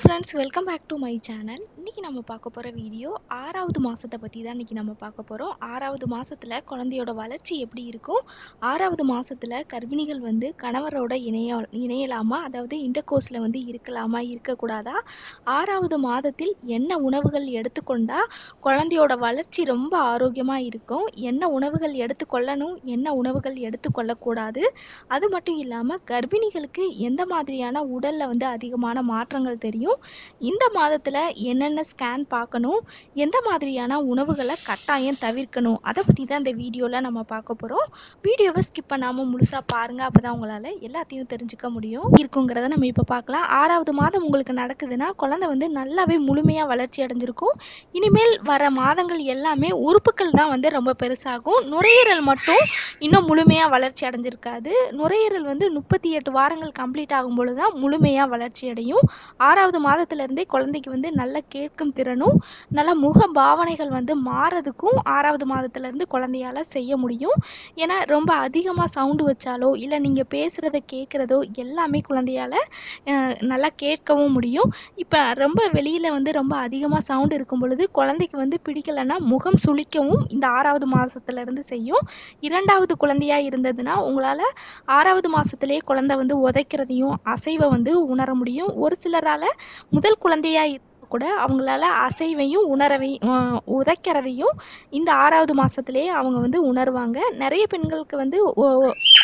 Friends welcome back to my channel இன்றைக்கி நம்ம பார்க்க போகிற வீடியோ ஆறாவது மாதத்தை பற்றி தான் இன்றைக்கி நம்ம பார்க்க போகிறோம் ஆறாவது மாதத்தில் குழந்தையோட வளர்ச்சி எப்படி இருக்கும்? ஆறாவது மாதத்தில் கர்ப்பிணிகள் வந்து கணவரோட இணைய இணையலாமா? அதாவது இன்டர்கோர்ஸில் வந்து இருக்கலாமா? இருக்கக்கூடாதா? ஆறாவது மாதத்தில் என்ன உணவுகள் எடுத்துக்கொண்டால் குழந்தையோட வளர்ச்சி ரொம்ப ஆரோக்கியமாக இருக்கும்? என்ன உணவுகள் எடுத்துக்கொள்ளணும்? என்ன உணவுகள் எடுத்துக்கொள்ளக்கூடாது? அது மட்டும் இல்லாமல் கர்ப்பிணிகளுக்கு எந்த மாதிரியான உடலில் வந்து அதிகமான மாற்றங்கள் தெரியும்? இந்த மாதத்தில் என்னென்ன ஸ்கேன் பார்க்கணும் எந்த மாதிரியான உணவுகளை கட்டாயம் தவிர்க்கணும் அதை பற்றி தான் இந்த வீடியோவில் நம்ம பார்க்க போகிறோம் வீடியோவை ஸ்கிப் பண்ணாமல் முழுசாக பாருங்கள் அப்போ தான் உங்களால் எல்லாத்தையும் தெரிஞ்சுக்க முடியும். இருக்குங்கிறத நம்ம இப்போ பார்க்கலாம். ஆறாவது மாதம் உங்களுக்கு நடக்குதுன்னா குழந்தை வந்து நல்லாவே முழுமையாக வளர்ச்சி அடைஞ்சிருக்கும். இனிமேல் வர மாதங்கள் எல்லாமே உறுப்புகள் தான் வந்து ரொம்ப பெருசாகும். நுரையீரல் மட்டும் இன்னும் முழுமையாக வளர்ச்சி அடைஞ்சிருக்காது. நுரையீரல் வந்து முப்பத்தி எட்டு வாரங்கள் கம்ப்ளீட் ஆகும் பொழுது தான் முழுமையாக வளர்ச்சி அடையும். ஆறாவது மாதத்துலேருந்தே குழந்தைக்கு வந்து நல்ல கேட்கும் திறனும் நல்ல முக பாவனைகள் வந்து மாறதுக்கும் ஆறாவது மாதத்துலேருந்து குழந்தையால் செய்ய முடியும். ஏன்னா ரொம்ப அதிகமாக சவுண்டு வச்சாலோ இல்லை நீங்கள் பேசுகிறத கேட்குறதோ எல்லாமே குழந்தையால நல்லா கேட்கவும் முடியும். இப்போ ரொம்ப வெளியில் வந்து ரொம்ப அதிகமாக சவுண்ட் இருக்கும் பொழுது குழந்தைக்கு வந்து பிடிக்கலைன்னா முகம் சுளிக்கவும் இந்த ஆறாவது மாதத்துலேருந்து செய்யும். இரண்டாவது குழந்தையாக இருந்ததுன்னா உங்களால் ஆறாவது மாதத்துலேயே குழந்தை வந்து உதைக்கிறதையும் அசைவை வந்து உணர முடியும். ஒரு சிலரால் முதல் குழந்தையா கூட அவங்களால அசைவையும் உணரவையும் உதைக்கிறதையும் இந்த ஆறாவது மாதத்துலேயே அவங்க வந்து உணர்வாங்க. நிறைய பெண்களுக்கு வந்து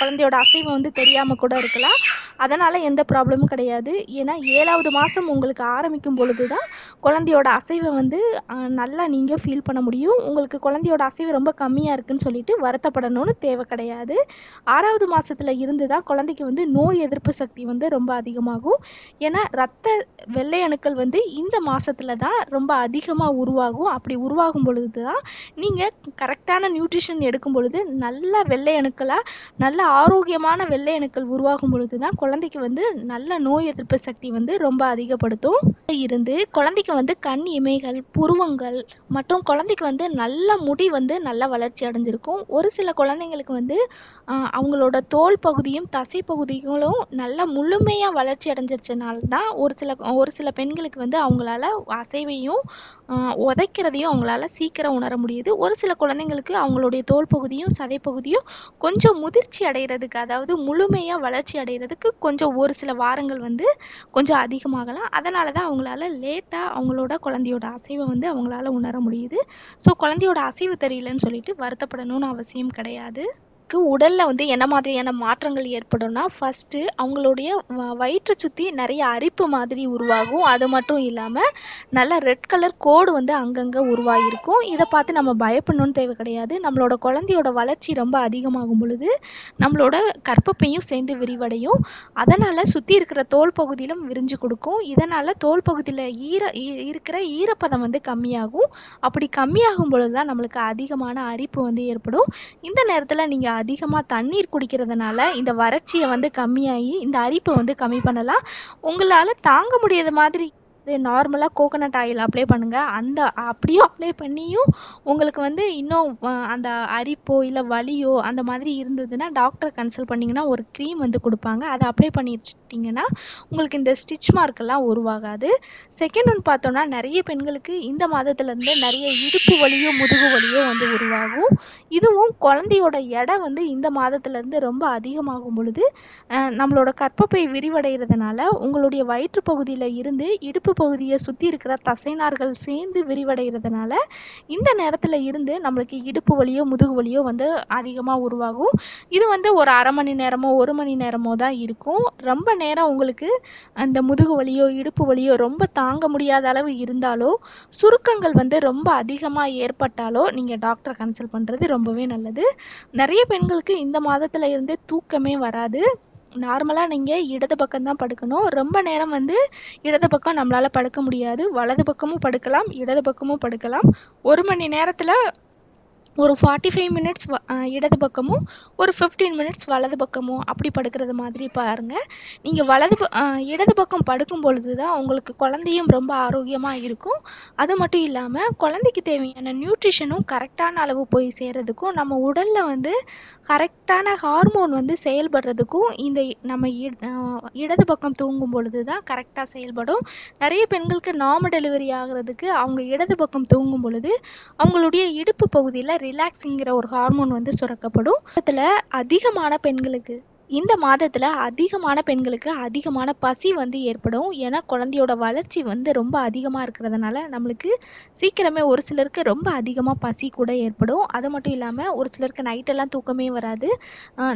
குழந்தையோட அசைவை வந்து தெரியாமல் கூட இருக்கலாம். அதனால் எந்த ப்ராப்ளமும் கிடையாது. ஏன்னா ஏழாவது மாதம் உங்களுக்கு ஆரம்பிக்கும் பொழுது தான் குழந்தையோட அசைவை வந்து நல்லா நீங்கள் ஃபீல் பண்ண முடியும். உங்களுக்கு குழந்தையோட அசைவு ரொம்ப கம்மியாக இருக்குன்னு சொல்லிட்டு வருத்தப்படணும்னு தேவை கிடையாது. ஆறாவது மாசத்துல இருந்து தான் குழந்தைக்கு வந்து நோய் எதிர்ப்பு சக்தி வந்து ரொம்ப அதிகமாகும். ஏன்னா ரத்த வெள்ளை அணுக்கள் வந்து இந்த மா மாசத்துல தான் ரொம்ப அதிகமாக உருவாகும். அப்படி உருவாகும் பொழுது தான் நீங்கள் கரெக்டான நியூட்ரிஷன் எடுக்கும் பொழுது நல்ல வெள்ளை அணுக்களாக நல்ல ஆரோக்கியமான வெள்ளை அணுக்கள் உருவாகும் பொழுது தான் குழந்தைக்கு வந்து நல்ல நோய் எதிர்ப்பு சக்தி வந்து ரொம்ப அதிகப்படுத்தும். இருந்து குழந்தைக்கு வந்து கண் இமைகள் புருவங்கள் மற்றும் குழந்தைக்கு வந்து நல்ல முடி வந்து நல்ல வளர்ச்சி அடைஞ்சிருக்கும். ஒரு சில குழந்தைங்களுக்கு வந்து அவங்களோட தோல் பகுதியும் தசை பகுதிகளும் நல்ல முழுமையாக வளர்ச்சி அடைஞ்சிருச்சனால தான் ஒரு சில ஒரு சில பெண்களுக்கு வந்து அவங்களால அசைவையும் உதைக்கிறதையும் அவங்களால சீக்கிரம் உணர முடியுது. ஒரு சில குழந்தைங்களுக்கு அவங்களுடைய தோல் பகுதியும் சதை பகுதியும் கொஞ்சம் முதிர்ச்சி அடைகிறதுக்கு அதாவது முழுமையாக வளர்ச்சி அடைகிறதுக்கு கொஞ்சம் ஒரு சில வாரங்கள் வந்து கொஞ்சம் அதிகமாகலாம். அதனால தான் அவங்களால லேட்டாக அவங்களோட குழந்தையோட அசைவை வந்து அவங்களால உணர முடியுது. ஸோ குழந்தையோட அசைவு தெரியலன்னு சொல்லிட்டு வருத்தப்படணும்னு அவசியம் கிடையாது. க்கு உடல்ல வந்து என்ன மாதிரியான மாற்றங்கள் ஏற்படும்னா ஃபர்ஸ்ட் அவங்களுடைய வ- வயிற்றை சுத்தி நிறைய அரிப்பு மாதிரி உருவாகும். அது மட்டும் இல்லாம நல்ல ரெட் கலர் கோடு வந்து அங்கங்க உருவாகிருக்கும் இதை பார்த்து நம்ம பயப்படணும்னு தேவை கிடையாது. நம்மளோட குழந்தையோட வளர்ச்சி ரொம்ப அதிகமாகும் பொழுது நம்மளோட கற்பப்பையும் சேர்ந்து விரிவடையும். அதனால சுத்தி இருக்கிற தோல் பகுதியிலும் விரிஞ்சு கொடுக்கும். இதனால தோல் பகுதியில ஈர ஈ- இருக்கிற ஈரப்பதம் வந்து கம்மியாகும். அப்படி கம்மியாகும் பொழுது தான் நம்மளுக்கு அதிகமான அரிப்பு வந்து ஏற்படும். இந்த நேரத்தில் நீங்கள் அதிகமாக தண்ணீர் குடிக்கிறதுனால இந்த வறட்சியை வந்து கம்மியாகி இந்த அரிப்பை வந்து கம்மி பண்ணலாம். உங்களால் தாங்க முடியாத மாதிரி நார்மலாக கோகோனட் ஆயில் அப்ளை பண்ணுங்கள் அந்த அப்படியும் அப்ளை பண்ணியும் உங்களுக்கு வந்து இன்னும் அந்த அரிப்போ இல்லை வலியோ அந்த மாதிரி இருந்ததுன்னா டாக்டரை கன்சல்ட் பண்ணிங்கன்னா ஒரு க்ரீம் வந்து கொடுப்பாங்க. அதை அப்ளை பண்ணி வச்சிட்டிங்கன்னா உங்களுக்கு இந்த ஸ்டிச் மார்க்கெல்லாம் உருவாகாது. செகண்ட் ஒன் பார்த்தோம்னா நிறைய பெண்களுக்கு இந்த மாதத்துலேருந்து நிறைய இடுப்பு வலியோ முதுகு வலியோ வந்து உருவாகும். இதுவும் குழந்தையோட எடை வந்து இந்த மாதத்துலேருந்து ரொம்ப அதிகமாகும் பொழுது நம்மளோட கற்பப்பை விரிவடைகிறதுனால உங்களுடைய வயிற்று பகுதியில் இருந்து இடுப்பு பகுதியை சுற்றி இருக்கிற தசைநார்கள் சேர்ந்து விரிவடைகிறதுனால இந்த நேரத்தில் இருந்து நம்மளுக்கு இடுப்பு வலியோ முதுகு வலியோ வந்து அதிகமாக உருவாகும். இது வந்து ஒரு அரை மணி நேரமோ ஒரு மணி நேரமோ தான் இருக்கும். ரொம்ப நேரம் உங்களுக்கு அந்த முதுகு வலியோ இடுப்பு வலியோ ரொம்ப தாங்க முடியாத அளவு இருந்தாலோ சுருக்கங்கள் வந்து ரொம்ப அதிகமாக ஏற்பட்டாலோ நீங்கள் டாக்டரை கன்சல்ட் பண்ணுறது ரொம்பவே நல்லது. நிறைய பெண்களுக்கு இந்த மாதத்தில் இருந்தே தூக்கமே வராது. நார்மலாக நீங்கள் இடது பக்கம் தான் படுக்கணும். ரொம்ப நேரம் வந்து இடது பக்கம் நம்மளால் படுக்க முடியாது. வலது பக்கமும் படுக்கலாம் இடது பக்கமும் படுக்கலாம். ஒரு மணி நேரத்தில் ஒரு ஃபார்ட்டி ஃபைவ் மினிட்ஸ் இடது பக்கமும் ஒரு ஃபிஃப்டீன் மினிட்ஸ் வலது பக்கமும் அப்படி படுக்கிறது மாதிரி பாருங்கள் நீங்கள் வலது இடது பக்கம் படுக்கும் பொழுது தான் உங்களுக்கு குழந்தையும் ரொம்ப ஆரோக்கியமாக இருக்கும். அது மட்டும் இல்லாமல் குழந்தைக்கு தேவையான நியூட்ரிஷனும் கரெக்டான அளவு போய் சேர்றதுக்கும் நம்ம உடலில் வந்து கரெக்டான ஹார்மோன் வந்து செயல்படுறதுக்கும் இந்த நம்ம இடது பக்கம் தூங்கும் பொழுது தான் கரெக்டாக செயல்படும். நிறைய பெண்களுக்கு நாம டெலிவரி ஆகிறதுக்கு அவங்க இடது பக்கம் தூங்கும் பொழுது அவங்களுடைய இடுப்பு பகுதியில் ரிலாக்ஸிங்கிற ஒரு ஹார்மோன் வந்து சுரக்கப்படும். அதில் அதிகமான பெண்களுக்கு இந்த மாதத்தில் அதிகமான பெண்களுக்கு அதிகமான பசி வந்து ஏற்படும். ஏன்னா குழந்தையோட வளர்ச்சி வந்து ரொம்ப அதிகமாக இருக்கிறதுனால நம்மளுக்கு சீக்கிரமே ஒரு சிலருக்கு ரொம்ப அதிகமாக பசி கூட ஏற்படும். அது மட்டும் இல்லாமல் ஒரு சிலருக்கு நைட்டெல்லாம் தூக்கமே வராது.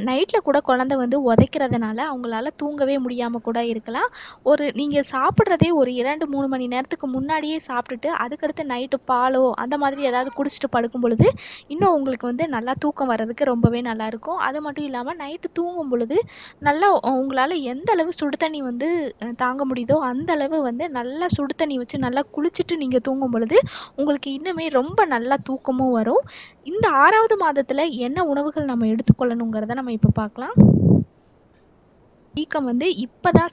நைட்டில் கூட குழந்தை வந்து உதைக்கிறதுனால அவங்களால தூங்கவே முடியாமல் கூட இருக்கலாம். ஒரு நீங்கள் சாப்பிட்றதே ஒரு இரண்டு மூணு மணி நேரத்துக்கு முன்னாடியே சாப்பிட்டுட்டு அதுக்கடுத்து நைட்டு பாலோ அந்த மாதிரி ஏதாவது குடிச்சிட்டு படுக்கும் பொழுது இன்னும் உங்களுக்கு வந்து நல்லா தூக்கம் வர்றதுக்கு ரொம்பவே நல்லா இருக்கும். அது மட்டும் இல்லாமல் நைட்டு தூங்கும் பொழுது நல்லா உங்களால் எந்த அளவு சுடு தண்ணி வந்து அஹ், தாங்க முடியுதோ அந்த அளவு வந்து நல்லா சுடு தண்ணி வச்சு நல்லா குளிச்சுட்டு நீங்கள் தூங்கும் பொழுது உங்களுக்கு இன்னுமே ரொம்ப நல்லா தூக்கமும் வரும். இந்த ஆறாவது மாதத்தில் என்ன உணவுகள் நம்ம எடுத்துக்கொள்ளணுங்கிறத நம்ம இப்போ பார்க்கலாம். வீக்கம் வந்து இப்போதான்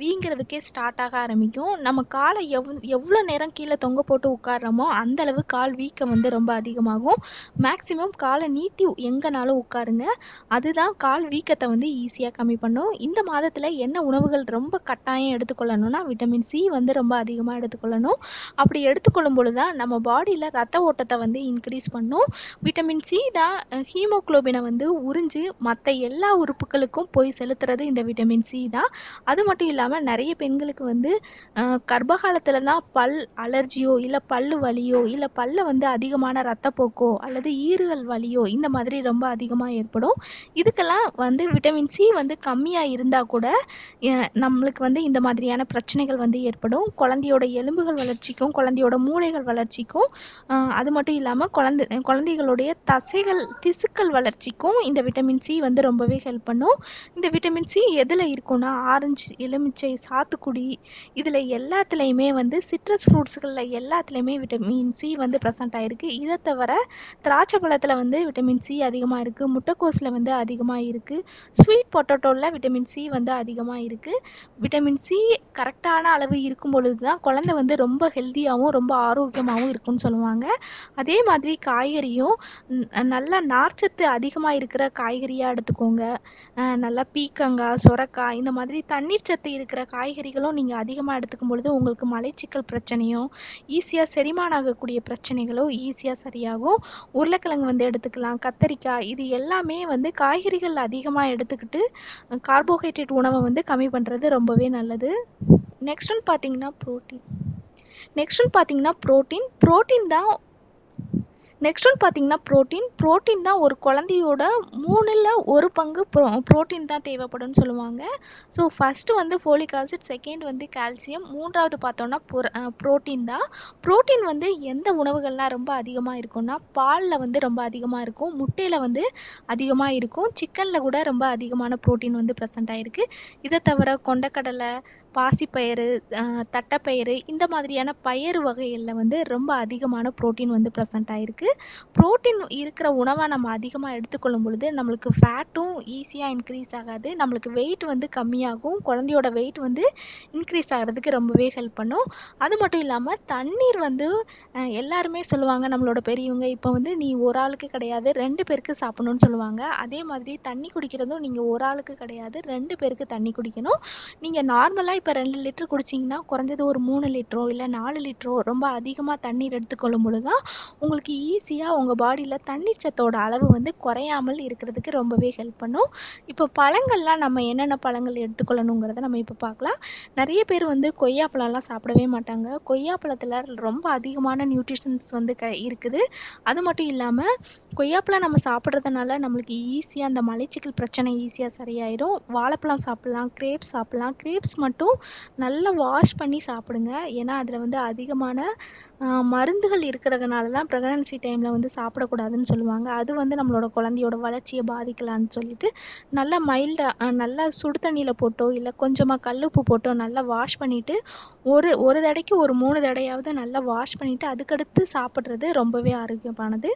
வீங்கிறதுக்கே ஸ்டார்ட் ஆக ஆரம்பிக்கும். நம்ம காலை எவ் எவ்வளோ நேரம் கீழே தொங்க போட்டு உட்கார்றோமோ அந்த அளவு கால் வீக்கம் வந்து ரொம்ப அதிகமாகும். மேக்ஸிமம் காலை நீட்டி எங்கனாலும் உட்காருங்க. அதுதான் கால் வீக்கத்தை வந்து ஈஸியாக கம்மி பண்ணும். இந்த மாதத்தில் என்ன உணவுகள் ரொம்ப கட்டாயம் எடுத்துக்கொள்ளணும்னா விட்டமின் சி வந்து ரொம்ப அதிகமாக எடுத்துக்கொள்ளணும். அப்படி எடுத்துக்கொள்ளும் பொழுது தான் நம்ம பாடியில் ரத்த ஓட்டத்தை வந்து இன்க்ரீஸ் பண்ணும். விட்டமின் சி தான் ஹீமோகுளோபினை வந்து உறிஞ்சு மற்ற எல்லா உறுப்புகளுக்கும் போய் செலுத்துறது இந்த விட்டமின் சி தான். அது மட்டும் இல்லாமல் நிறைய பெண்களுக்கு வந்து கர்ப்பகாலத்தில் தான் பல் அலர்ஜியோ இல்லை பல்லு வலியோ இல்லை பல்ல வந்து அதிகமான ரத்தப்போக்கோ அல்லது ஈறுகள் வலியோ இந்த மாதிரி ரொம்ப அதிகமாக ஏற்படும். இதுக்கெல்லாம் வந்து விட்டமின் சி வந்து கம்மியாக இருந்தால் கூட நம்மளுக்கு வந்து இந்த மாதிரியான பிரச்சனைகள் வந்து ஏற்படும். குழந்தையோட எலும்புகள் வளர்ச்சிக்கும் குழந்தையோட மூளைகள் வளர்ச்சிக்கும் அது மட்டும் இல்லாமல் குழந்தை குழந்தைகளுடைய தசைகள் திசுக்கள் வளர்ச்சிக்கும் இந்த விட்டமின் சி வந்து ரொம்பவே ஹெல்ப் பண்ணும். இந்த விட்டமின் சி எதில் இருக்கும்னா ஆரஞ்சு எலுமிச்சை சாத்துக்குடி இதில் எல்லாத்துலேயுமே வந்து சிட்ரஸ் ஃப்ரூட்ஸுகளில் எல்லாத்துலேயுமே விட்டமின் சி வந்து ப்ரெசண்ட் ஆகிருக்கு இதை தவிர திராட்சை பழத்தில் வந்து விட்டமின் சி அதிகமாக இருக்குது முட்டைக்கோஸில் வந்து அதிகமாக இருக்குது ஸ்வீட் பொட்டேட்டோவில் விட்டமின் சி வந்து அதிகமாக இருக்குது விட்டமின் சி கரெக்டான அளவு இருக்கும் பொழுது தான் குழந்தை வந்து ரொம்ப ஹெல்த்தியாகவும் ரொம்ப ஆரோக்கியமாகவும் இருக்கும்னு சொல்லுவாங்க. அதே மாதிரி காய்கறியும் நல்லா நார்ச்சத்து அதிகமாக இருக்கிற காய்கறியாக எடுத்துக்கோங்க. நல்லா பீக்கங்காய் சுரக்காய் இந்த மாதிரி தண்ணீர் சத்து இருக்கிற காய்கறிகளும் நீங்கள் அதிகமாக எடுத்துக்கும் பொழுது உங்களுக்கு மலைச்சிக்கல் பிரச்சனையும் ஈஸியாக செரிமானம் ஆகக்கூடிய பிரச்சனைகளும் ஈஸியாக சரியாகும். உருளைக்கிழங்கு வந்து எடுத்துக்கலாம் கத்தரிக்காய் இது எல்லாமே வந்து காய்கறிகள் அதிகமாக எடுத்துக்கிட்டு கார்போஹைட்ரேட் உணவை வந்து கம்மி பண்ணுறது ரொம்பவே நல்லது. நெக்ஸ்ட் ஒன் பார்த்தீங்கன்னா ப்ரோட்டீன் நெக்ஸ்ட் ஒன் பார்த்தீங்கன்னா ப்ரோட்டீன் ப்ரோட்டீன் தான் நெக்ஸ்ட் ஒன் பார்த்தீங்கன்னா ப்ரோட்டீன் ப்ரோட்டீன் தான் ஒரு குழந்தையோட மூணில் ஒரு பங்கு ப்ரோ ப்ரோட்டீன் தான் தேவைப்படும்னு சொல்லுவாங்க. ஸோ ஃபஸ்ட்டு வந்து ஃபோலிக் ஆசிட் செகண்ட் வந்து கால்சியம் மூன்றாவது பார்த்தோன்னா ப்ரோட்டீன் தான். ப்ரோட்டீன் வந்து எந்த உணவுகள்லாம் ரொம்ப அதிகமாக இருக்கும்னா பாலில் வந்து ரொம்ப அதிகமாக இருக்கும் முட்டையில் வந்து அதிகமாக இருக்கும் சிக்கனில் கூட ரொம்ப அதிகமான ப்ரோட்டீன் வந்து ப்ரெசென்ட் ஆகிருக்கு இதை தவிர கொண்டக்கடலை பாசிப்பயிறு தட்டைப்பயிறு இந்த மாதிரியான பயிறு வகைகளில் வந்து ரொம்ப அதிகமான ப்ரோட்டீன் வந்து ப்ரெசென்ட் ஆகிருக்கு ப்ரோட்டீன் இருக்கிற உணவை நம்ம அதிகமாக எடுத்துக்கொள்ளும் பொழுது நம்மளுக்கு ஃபேட்டும் ஈஸியாக இன்க்ரீஸ் ஆகாது. நம்மளுக்கு வெயிட் வந்து கம்மியாகும். குழந்தையோட வெயிட் வந்து இன்க்ரீஸ் ஆகிறதுக்கு ரொம்பவே ஹெல்ப் பண்ணும். அது மட்டும் இல்லாமல் தண்ணீர் வந்து எல்லாருமே சொல்லுவாங்க நம்மளோட பெரியவங்க இப்போ வந்து நீ ஒரு ஆளுக்கு கிடையாது ரெண்டு பேருக்கு சாப்பிடணும்னு சொல்லுவாங்க. அதே மாதிரி தண்ணி குடிக்கிறதும் நீங்கள் ஒரு ஆளுக்கு கிடையாது ரெண்டு பேருக்கு தண்ணி குடிக்கணும். நீங்கள் நார்மலாக இப்போ ரெண்டு லிட்டர் குடிச்சிங்கன்னா குறைஞ்சது ஒரு மூணு லிட்டரோ இல்லை நாலு லிட்டரோ ரொம்ப அதிகமாக தண்ணீர் எடுத்துக்கொள்ளும் பொழுது தான் உங்களுக்கு ஈஸியாக உங்கள் பாடியில் தண்ணீர் சத்தோட அளவு வந்து குறையாமல் இருக்கிறதுக்கு ரொம்பவே ஹெல்ப் பண்ணும். இப்போ பழங்கள்லாம் நம்ம என்னென்ன பழங்கள் எடுத்துக்கொள்ளணுங்கிறத நம்ம இப்போ பார்க்கலாம். நிறைய பேர் வந்து கொய்யாப்பழம்லாம் சாப்பிடவே மாட்டாங்க. கொய்யாப்பழத்தில் ரொம்ப அதிகமான நியூட்ரிஷன்ஸ் வந்து க இருக்குது. அது மட்டும் இல்லாமல் கொய்யாப்பழம் நம்ம சாப்பிட்றதுனால நம்மளுக்கு ஈஸியாக அந்த மலைச்சிக்கல் பிரச்சனை ஈஸியாக சரியாயிடும் வாழைப்பழம் சாப்பிட்லாம் கிரேப்ஸ் சாப்பிட்லாம். கிரேப்ஸ் மட்டும் நல்லா வாஷ் பண்ணி சாப்பிடுங்க. ஏன்னா அதில் வந்து அதிகமான மருந்துகள் இருக்கிறதுனால தான் ப்ரெக்னன்சி டைமில் வந்து சாப்பிடக்கூடாதுன்னு சொல்லுவாங்க. அது வந்து நம்மளோட குழந்தையோட வளர்ச்சியை பாதிக்கலான்னு சொல்லிட்டு நல்லா மைல்டாக நல்லா சுடு தண்ணியில் போட்டோ இல்லை கொஞ்சமாக கல்லுப்பு போட்டோ நல்லா வாஷ் பண்ணிவிட்டு ஒரு ஒரு தடைக்கு ஒரு மூணு தடையாவது நல்லா வாஷ் பண்ணிவிட்டு அதுக்கடுத்து சாப்பிட்றது ரொம்பவே ஆரோக்கியமானது.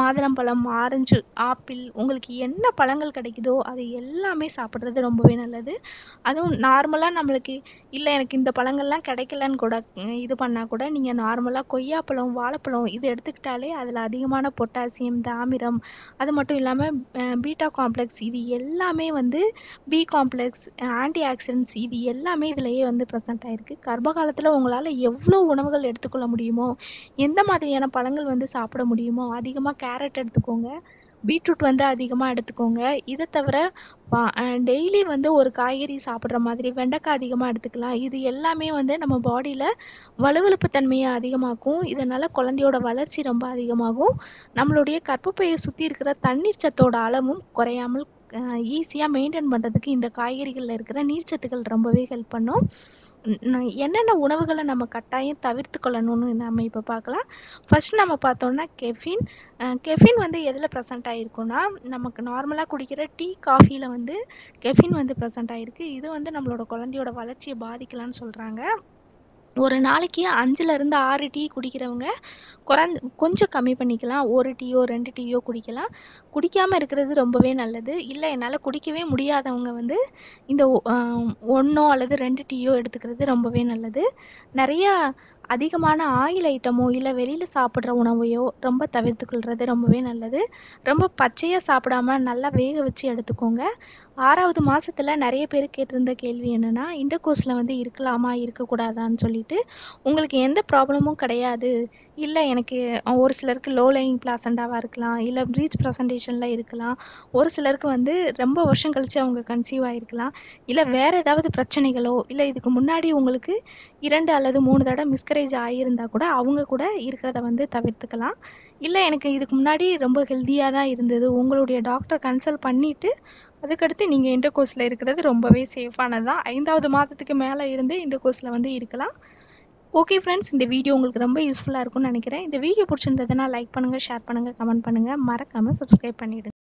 மாதுளம்பழம் ஆரஞ்சு ஆப்பிள் உங்களுக்கு என்ன பழங்கள் கிடைக்குதோ அது எல்லாமே சாப்பிட்றது ரொம்பவே நல்லது. அதுவும் நார்மலாக நம்மளுக்கு இல்லை எனக்கு இந்த பழங்கள்லாம் கிடைக்கலன்னு கூட இது பண்ணால் கூட நீங்கள் நார்மலாக கொய்யாப்பழம் வாழைப்பழம் இது எடுத்துக்கிட்டாலே அதில் அதிகமான பொட்டாசியம் தாமிரம் அது மட்டும் இல்லாமல் பீட்டா காம்ப்ளெக்ஸ் இது எல்லாமே வந்து பி காம்ப்ளெக்ஸ் ஆன்டி ஆக்சிடென்ட்ஸ் இது எல்லாமே இதுலேயே வந்து ப்ரெசென்ட் ஆகிருக்கு கர்ப்ப காலத்தில் உங்களால் எவ்வளோ உணவுகள் எடுத்துக்கொள்ள முடியுமோ எந்த மாதிரியான பழங்கள் வந்து சாப்பிட முடியுமோ அதிகமாக கேரட் எடுத்துக்கோங்க. பீட்ரூட் வந்து அதிகமாக எடுத்துக்கோங்க. இதை தவிர டெய்லி வந்து ஒரு காய்கறி சாப்பிட்ற மாதிரி வெண்டைக்காய் அதிகமாக எடுத்துக்கலாம். இது எல்லாமே வந்து நம்ம பாடியில் வலுவழுப்பு தன்மையை அதிகமாக்கும். இதனால் குழந்தையோட வளர்ச்சி ரொம்ப அதிகமாகும். நம்மளுடைய கற்பப்பையை சுற்றி இருக்கிற தண்ணீர் சத்தோட அளவும் குறையாமல் ஈஸியாக மெயின்டைன் பண்ணுறதுக்கு இந்த காய்கறிகளில் இருக்கிற நீர்ச்சத்துக்கள் ரொம்பவே ஹெல்ப் பண்ணும். என்னென்ன உணவுகளை நம்ம கட்டாயம் தவிர்த்து கொள்ளணும்னு நம்ம இப்போ பார்க்கலாம் ஃபர்ஸ்ட் நம்ம பார்த்தோம்னா கெஃபின் கெஃபின் வந்து எதில் ப்ரெசென்ட் ஆகிருக்குன்னா நமக்கு நார்மலாக குடிக்கிற டீ காஃபியில் வந்து கெஃபின் வந்து ப்ரெசென்ட் ஆகிருக்கு இது வந்து நம்மளோட குழந்தையோட வளர்ச்சியை பாதிக்கலாம்னு சொல்கிறாங்க ஒரு நாளைக்கு அஞ்சுலேருந்து ஆறு டீ குடிக்கிறவங்க குறைஞ்ச கொஞ்சம் கம்மி பண்ணிக்கலாம். ஒரு டீயோ ரெண்டு டீயோ குடிக்கலாம். குடிக்காமல் இருக்கிறது ரொம்பவே நல்லது. இல்லை என்னால் குடிக்கவே முடியாதவங்க வந்து இந்த ஒன்றோ அல்லது ரெண்டு டீயோ எடுத்துக்கிறது ரொம்பவே நல்லது. நிறையா அதிகமான ஆயில் ஐட்டமோ இல்லை வெளியில் சாப்பிட்ற உணவையோ ரொம்ப தவிர்த்துக்கொள்கிறது ரொம்பவே நல்லது. ரொம்ப பச்சையாக சாப்பிடாம நல்லா வேக வச்சு எடுத்துக்கோங்க. ஆறாவது மாதத்தில் நிறைய பேர் கேட்டிருந்த கேள்வி என்னென்னா இண்டர்கோர்ஸில் வந்து இருக்கலாமா இருக்கக்கூடாதான்னு சொல்லிட்டு. உங்களுக்கு எந்த ப்ராப்ளமும் கிடையாது. இல்லை எனக்கு ஒரு சிலருக்கு லோ லையிங் பிளாசண்டாவாக இருக்கலாம் இல்லை ப்ரீச் ப்ரெசன்டேஷனில் இருக்கலாம். ஒரு சிலருக்கு வந்து ரொம்ப வருஷம் கழித்து அவங்க கன்சீவ் ஆகிருக்கலாம் இல்லை வேறு ஏதாவது பிரச்சனைகளோ இல்லை இதுக்கு முன்னாடி உங்களுக்கு இரண்டு அல்லது மூணு தடவை மிஸ்கரேஜ் ஆகியிருந்தா கூட அவங்க கூட இருக்கிறத வந்து தவிர்த்துக்கலாம். இல்லை எனக்கு இதுக்கு முன்னாடி ரொம்ப ஹெல்த்தியாக தான் இருந்தது. உங்களுடைய டாக்டர் கன்சல்ட் பண்ணிவிட்டு அதுக்கடுத்து நீங்கள் இன்டர்கோர்ஸில் இருக்கிறது ரொம்பவே சேஃபானது தான் ஐந்தாவது மாதத்துக்கு மேலே இருந்து இன்டர்கோர்ஸில் வந்து இருக்கலாம். ஓகே ஃப்ரெண்ட்ஸ் இந்த வீடியோ உங்களுக்கு ரொம்ப யூஸ்ஃபுல்லாக இருக்கும்னு நினைக்கிறேன். இந்த வீடியோ பிடிச்சிருந்ததுன்னா லைக் பண்ணுங்கள் ஷேர் பண்ணுங்கள் கமெண்ட் பண்ணுங்கள் மறக்காமல் சப்ஸ்கிரைப் பண்ணிவிடுங்க